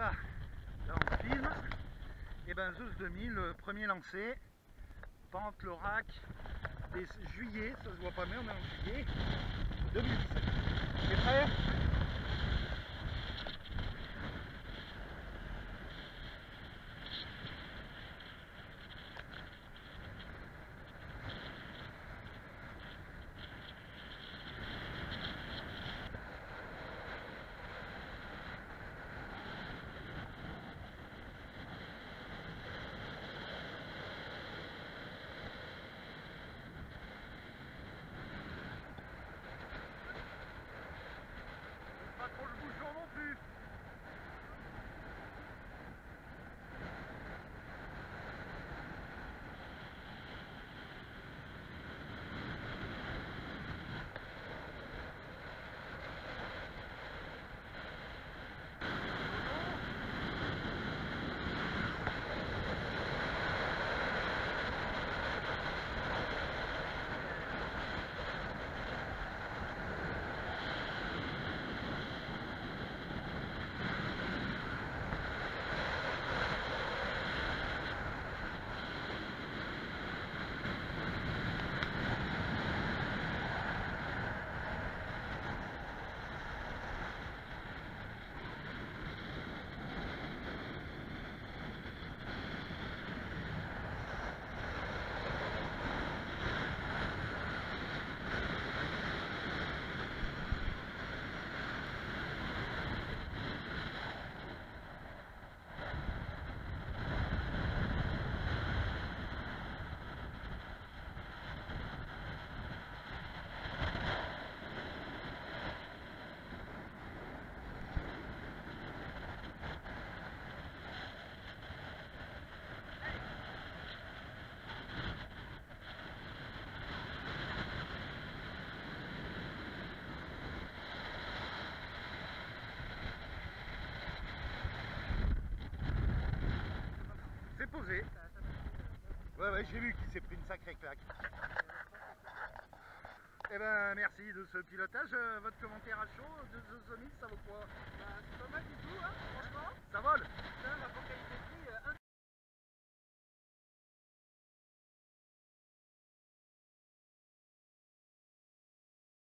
Ça, là on. Et ben Zeus 2000, le premier lancé, pente l'orac des juillet, ça se voit pas mais on est en juillet 2017. T'es prêt? Ouais j'ai vu qu'il s'est pris une sacrée claque. Eh ben merci de ce pilotage. Euh, Votre commentaire à chaud de The Zombie, ça vaut quoi? Bah, c'est pas mal du tout, hein